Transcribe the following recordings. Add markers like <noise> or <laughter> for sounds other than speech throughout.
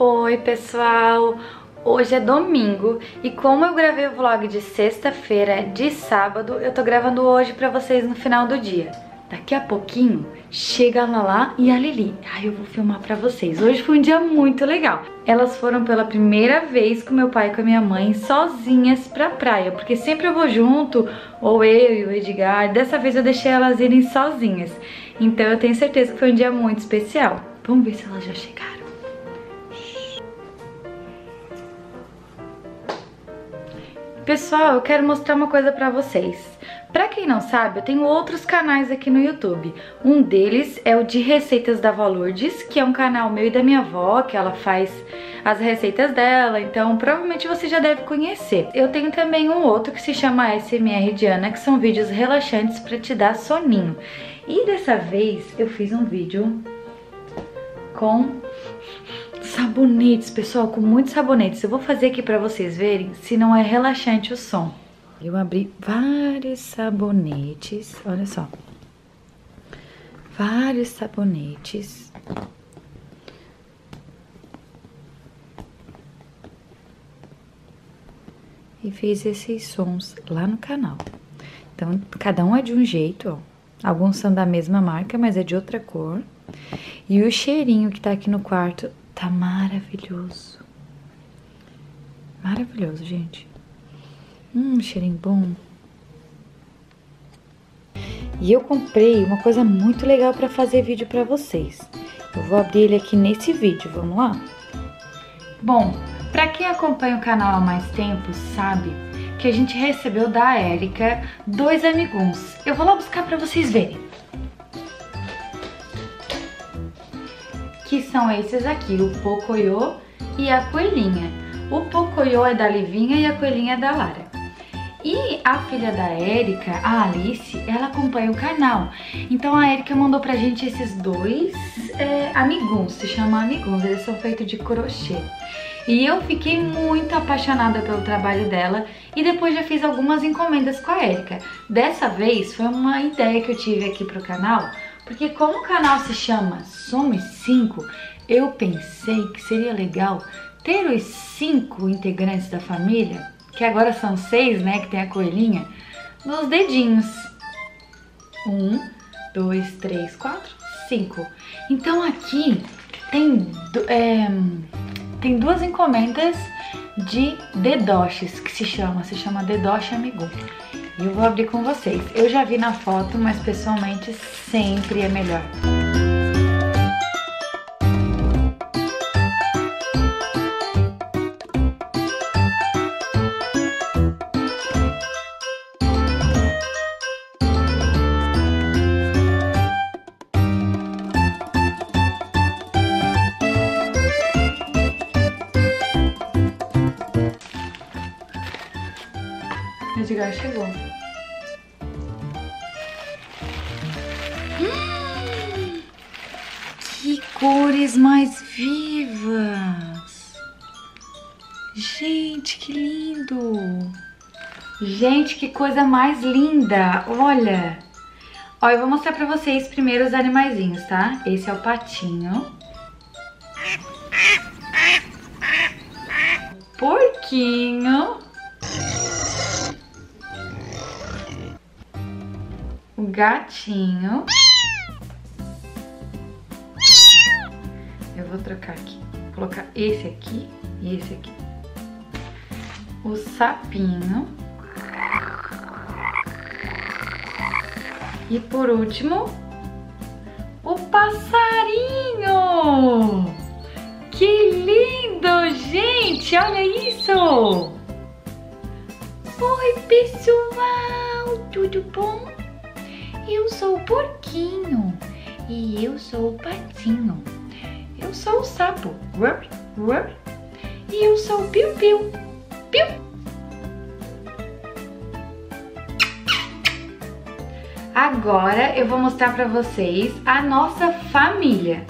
Oi pessoal, hoje é domingo e como eu gravei o vlog de sexta-feira, de sábado, eu tô gravando hoje pra vocês no final do dia. Daqui a pouquinho chega a Lala e a Lili, aí eu vou filmar pra vocês. Hoje foi um dia muito legal. Elas foram pela primeira vez com meu pai e com a minha mãe sozinhas pra praia, porque sempre eu vou junto, ou eu e o Edgar, dessa vez eu deixei elas irem sozinhas. Então eu tenho certeza que foi um dia muito especial. Vamos ver se elas já chegaram. Pessoal, eu quero mostrar uma coisa pra vocês. Pra quem não sabe, eu tenho outros canais aqui no YouTube. Um deles é o de Receitas da Valurdes, que é um canal meu e da minha avó, que ela faz as receitas dela, então provavelmente você já deve conhecer. Eu tenho também um outro que se chama SMR Diana, que são vídeos relaxantes pra te dar soninho. E dessa vez eu fiz um vídeo com sabonetes, pessoal, com muitos sabonetes. Eu vou fazer aqui pra vocês verem se não é relaxante o som. Eu abri vários sabonetes, olha só. Vários sabonetes. E fiz esses sons lá no canal. Então, cada um é de um jeito, ó. Alguns são da mesma marca, mas é de outra cor. E o cheirinho que tá aqui no quarto Tá maravilhoso. Maravilhoso, gente. Hum, cheirinho bom. E eu comprei uma coisa muito legal para fazer vídeo para vocês. Eu vou abrir ele aqui nesse vídeo, vamos lá? Bom, para quem acompanha o canal há mais tempo, sabe que a gente recebeu da Érica dois amiguns. Eu vou lá buscar para vocês verem. Que são esses aqui, o Pocoyo e a Coelhinha. O Pocoyo é da Livinha e a Coelhinha é da Lara. E a filha da Érica, a Alice, ela acompanha o canal. Então a Érica mandou pra gente esses dois é, amiguns, se chama amiguns, eles são feitos de crochê. E eu fiquei muito apaixonada pelo trabalho dela e depois já fiz algumas encomendas com a Érica. Dessa vez foi uma ideia que eu tive aqui pro canal, porque como o canal se chama Somos 5, eu pensei que seria legal ter os cinco integrantes da família, que agora são seis, né, que tem a coelhinha, nos dedinhos. Um, dois, três, quatro, cinco. Então aqui tem, é, tem duas encomendas de dedoches, que se chama, se chama dedoche amigo. E eu vou abrir com vocês. Eu já vi na foto, mas pessoalmente sempre é melhor. Edgar chegou. Hum, que cores mais vivas! Gente, que lindo! Gente, que coisa mais linda! Olha! Ó, eu vou mostrar pra vocês primeiro os animaizinhos, tá? Esse é o patinho. Porquinho. Gatinho. Eu vou trocar aqui. Vou colocar esse aqui e esse aqui. O sapinho. E por último, o passarinho! Que lindo, gente! Olha isso! Oi, pessoal! Tudo bom? Eu sou o porquinho. E eu sou o patinho. Eu sou o sapo. E eu sou o piu-piu. Piu. Agora eu vou mostrar pra vocês a nossa família.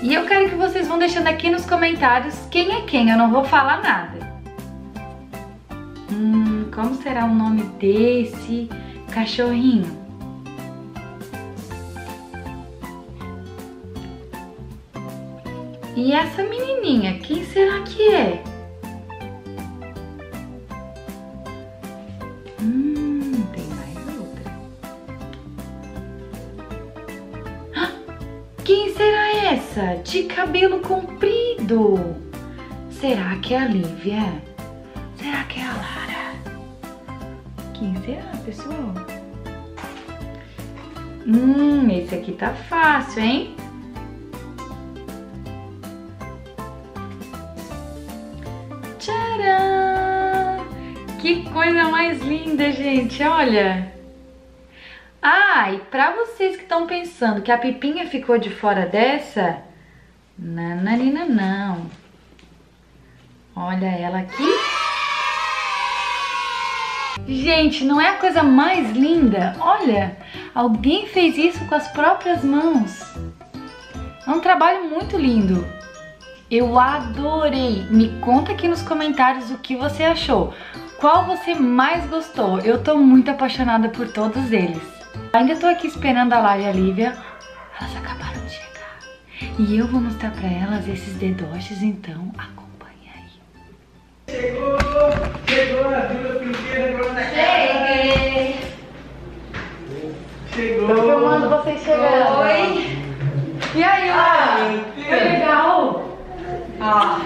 E eu quero que vocês vão deixando aqui nos comentários quem é quem, eu não vou falar nada. Hum, como será o nome desse? Cachorrinho. E essa menininha, quem será que é? Hum, tem mais outra. Ah, Quem será essa? De cabelo comprido. Será que é a Lívia? Quem será, pessoal? Hum, esse aqui tá fácil, hein? Tcharam! Que coisa mais linda, gente, olha! Ah, e pra vocês que estão pensando que a Pipinha ficou de fora dessa, nananina não. Olha ela aqui. Gente, não é a coisa mais linda? Olha, alguém fez isso com as próprias mãos. É um trabalho muito lindo. Eu adorei. Me conta aqui nos comentários o que você achou. Qual você mais gostou? Eu tô muito apaixonada por todos eles. Ainda tô aqui esperando a Lara e a Lívia. Elas acabaram de chegar. E eu vou mostrar pra elas esses dedoches, então acompanha chegando. Oi. E aí, Lara? Ai, Foi legal? Ah.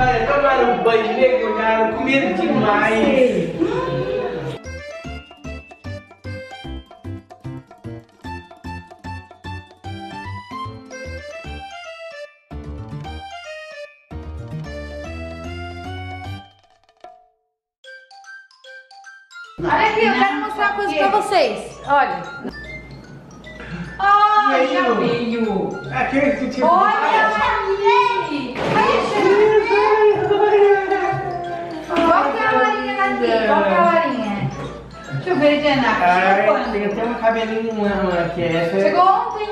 Ai, tomaram um banho, mergulharam, comeram demais. Olha aqui, eu quero mostrar uma coisa pra vocês. Olha. Aquele que Olha aí. Qual que é a Larinha daqui? Qual que é a Larinha? Deixa eu ver, Diana. Ai, tem até um cabelinho uma, uma que é essa. Chegou ontem.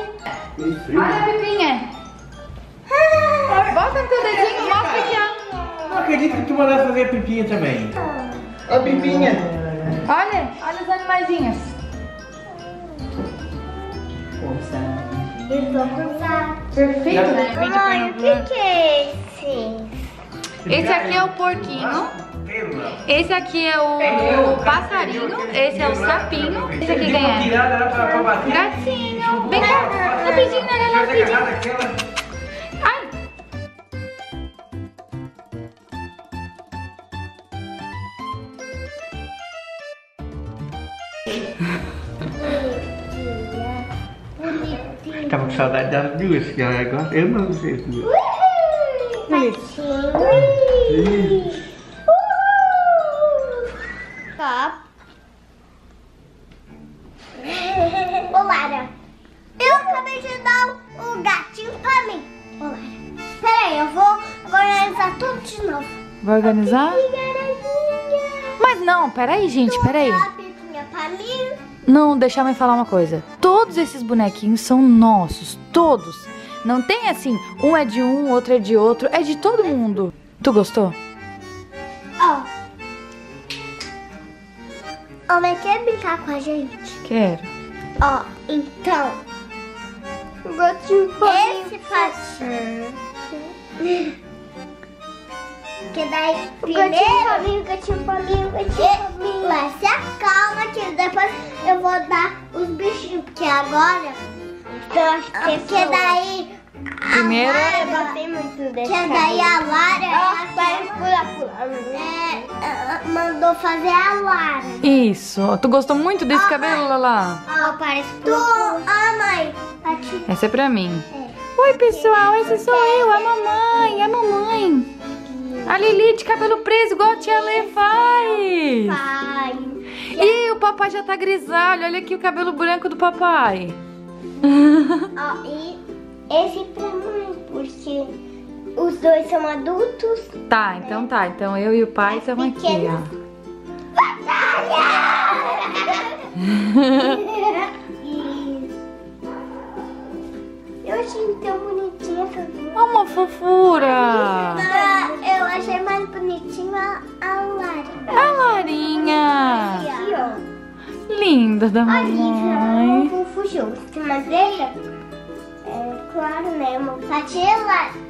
Olha a Pipinha. Bota no teu dedinho, mostra aqui, ó. Não acredito que tu mandasse fazer a pipinha também. Ó, a pipinha. Olha, olha os animaizinhos. Eu vou cruzar. Perfeito, né? Mãe, o que, que é esse? Esse aqui é o porquinho. Esse aqui é o passarinho. Esse é o sapinho. Esse aqui quem é? Bater. Gatinho. Vem cá. Rapidinho, né? Rapidinho. agarrada aquela. Ai. <laughs> Bonitinha. Tava com saudade das duas, que ela gosta. Eu não sei as duas. Uhul. Patinho. Uhul. Top. Ô, Lara, eu acabei de dar o gatinho pra mim. Ô, Lara, peraí, eu vou organizar tudo de novo. Vai organizar? Mas não, peraí, gente, peraí. A. Não, deixa eu me falar uma coisa. Todos esses bonequinhos são nossos, todos. Não tem assim, um é de um, outro é de outro, é de todo mundo. Tu gostou? Ó. Ó, mas quer brincar com a gente? Quero. Ó, então. Esse patinho. Que daí primeiro. Gatinho gatinho gatinho Vai se acalma que depois eu vou dar os bichinhos. Porque agora. Porque daí. a Primeiro- Lara- Eu gostei muito desse Que daí a Lara. ela Vai quer- pula, pula. é, mandou fazer a Lara. Isso. Tu gostou muito desse cabelo, Lala? Ó, parece tu. Ah, mãe. Aqui. Essa é pra mim. Oi, pessoal, esse sou eu, a mamãe, a mamãe. A Lili de cabelo preso, igual a tia Lê faz. Pai. Ih, o papai já tá grisalho. Olha aqui o cabelo branco do papai. <laughs> Ó, e esse pra mãe, porque os dois são adultos. Tá, então tá. Então eu e o pai estamos aqui, ó. e <laughs> Linda da mamãe. o fugiu. Mas deixa. É, claro, né, é laranja.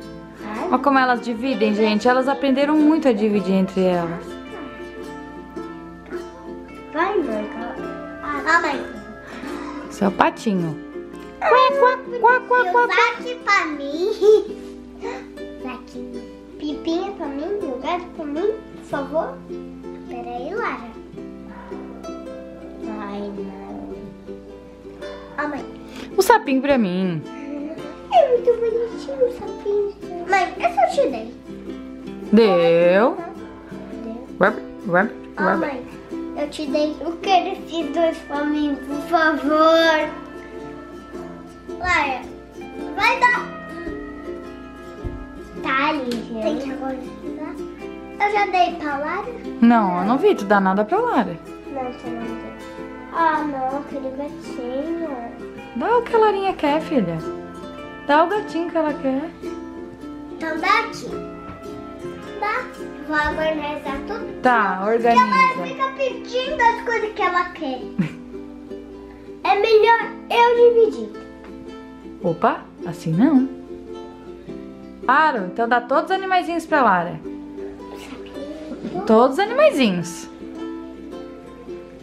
Olha como elas dividem, gente. Elas aprenderam muito a dividir entre elas. Vai, mãe. Ah, mãe. Seu patinho. Quá, quá, quá, quá, E quá. Zac pra mim. Pipinha pra mim. E gato pra mim, por favor. Peraí, Lara. Ai, não. Ah, mãe. O sapinho pra mim. É muito bonitinho o sapinho. Mãe, essa eu te dei. Deu. Rub, Ah, rub. mãe, eu te dei. Eu quero esses dois pra mim, por favor. Lara, vai dar. Tá ali, gente. Tem que agora Eu já dei pra Lara? Não, eu não vi tu dar nada pra Lara. Não, você não deu. Ah, não, aquele gatinho. Dá o que a Larinha quer, filha. Dá o gatinho que ela quer. Então dá aqui. Dá. Vou organizar tudo. Tá, Porque ela organiza. fica pedindo as coisas que ela quer. É melhor eu dividir. Opa, assim não. Claro, então dá todos os animaizinhos pra Lara. Todos os animaizinhos.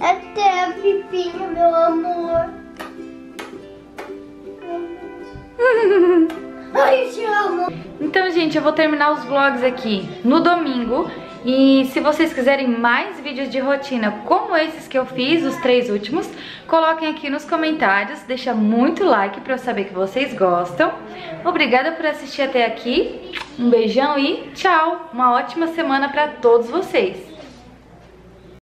Até a Pipinha, meu amor. <laughs> Ai, te amo. Então, gente, eu vou terminar os vlogs aqui no domingo. E se vocês quiserem mais vídeos de rotina como esses que eu fiz, os três últimos, coloquem aqui nos comentários. Deixa muito like pra eu saber que vocês gostam. Obrigada por assistir até aqui. Um beijão e tchau. Uma ótima semana pra todos vocês.